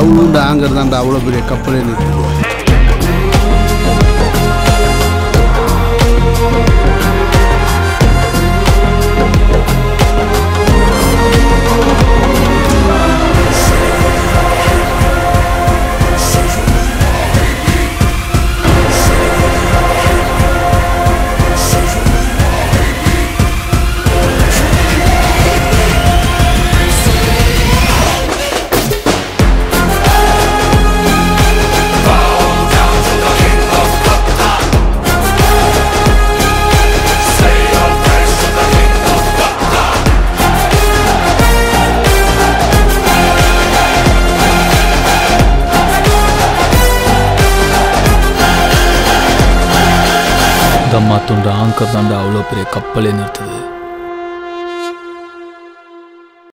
துண்டு ஆங்கர் அந்த அவ்வளோ பெரிய கப்பலே நிறுத்துது தம்மா துண்டு ஆங்கர் தாண்டா அவ்வளோ பெரிய கப்பலே நிறுத்துது.